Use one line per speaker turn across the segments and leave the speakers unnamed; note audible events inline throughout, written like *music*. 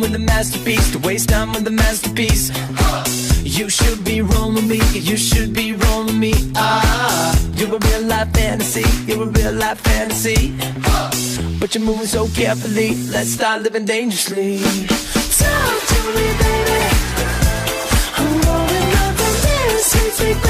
time with a masterpiece, to waste time with a masterpiece. You should be rolling me, you should be rolling me. Ah, you're a real life fantasy, you're a real life fantasy. But you're moving so carefully, let's start living dangerously. Talk to me, baby. I'm rolling up the mirror.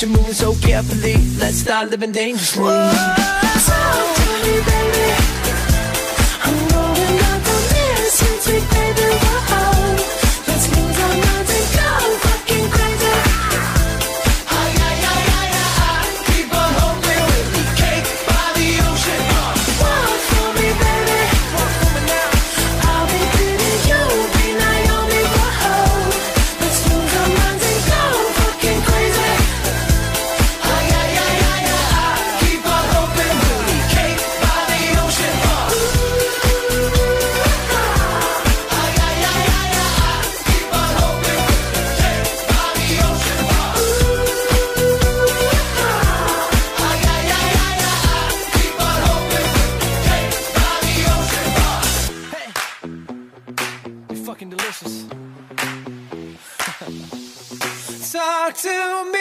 but you're moving so carefully. Let's start living dangerously. Whoa, so tell me, baby. fucking delicious. *laughs* Talk to me.